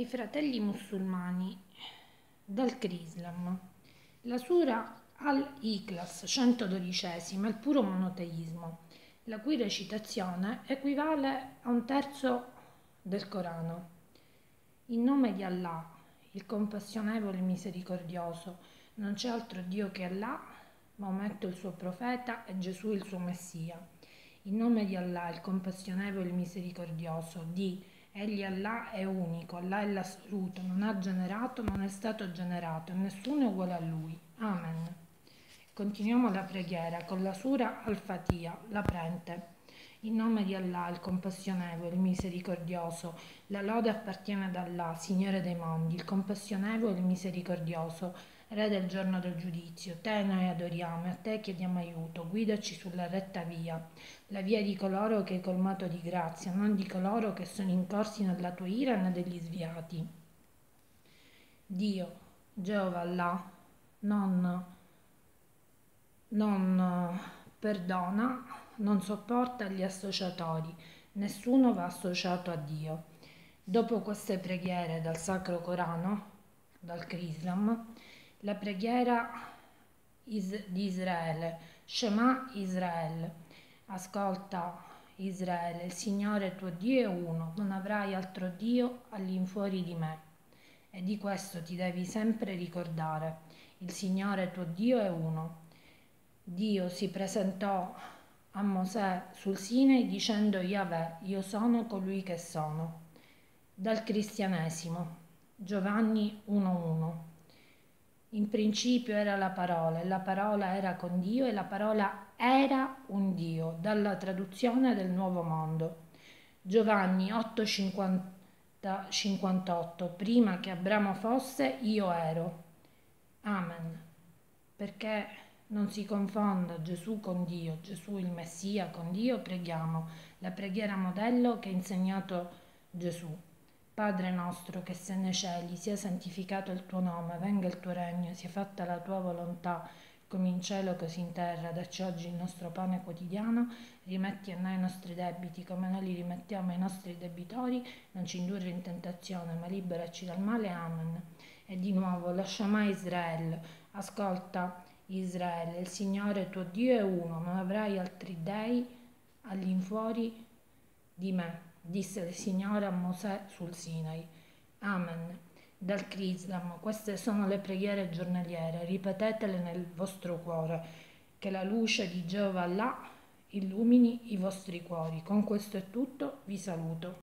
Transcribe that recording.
ai fratelli musulmani dal Crislam. La sura al-Ikhlas 112 il puro monoteismo, la cui recitazione equivale a un terzo del Corano. In nome di Allah, il compassionevole e misericordioso, non c'è altro Dio che Allah, Maometto il suo profeta e Gesù il suo Messia. In nome di Allah, il compassionevole e misericordioso, di Egli Allah è unico, Allah è l'assoluto, non ha generato, non è stato generato, nessuno è uguale a Lui. Amen. Continuiamo la preghiera con la sura Al-Fatiha, la prente. In nome di Allah, il compassionevole, il misericordioso, la lode appartiene ad Allah, Signore dei mondi, il compassionevole e il misericordioso, Re del giorno del giudizio. Te noi adoriamo e a te chiediamo aiuto, guidaci sulla retta via, la via di coloro che hai colmato di grazia, non di coloro che sono incorsi nella tua ira né degli sviati. Dio, Geova Allah, non, non perdona, non sopporta gli associatori, nessuno va associato a Dio. Dopo queste preghiere dal Sacro Corano, dal Crislam, la preghiera is- di Israele, Shema Israele. Ascolta Israele, il Signore tuo Dio è uno, non avrai altro Dio all'infuori di me. E di questo ti devi sempre ricordare. Il Signore tuo Dio è uno. Dio si presentò a Mosè sul Sinai dicendo Yahweh, io sono colui che sono. Dal cristianesimo, Giovanni 1.1. In principio era la parola e la parola era con Dio e la parola era un Dio, dalla traduzione del Nuovo Mondo. Giovanni 8:58 Prima che Abramo fosse, io ero. Amen. Perché non si confonda Gesù con Dio, Gesù il Messia con Dio, preghiamo la preghiera modello che ha insegnato Gesù. Padre nostro che sei nei cieli, sia santificato il tuo nome, venga il tuo regno, sia fatta la tua volontà, come in cielo così in terra. Dacci oggi il nostro pane quotidiano, rimetti a noi i nostri debiti come noi li rimettiamo ai nostri debitori, non ci indurre in tentazione, ma liberaci dal male. Amen. E di nuovo, lascia mai Israele, ascolta Israele, il Signore tuo Dio è uno, non avrai altri dei all'infuori di me disse il Signore a Mosè sul Sinai. Amen. Dal Crislam, queste sono le preghiere giornaliere, ripetetele nel vostro cuore, che la luce di Geova là illumini i vostri cuori. Con questo è tutto, vi saluto.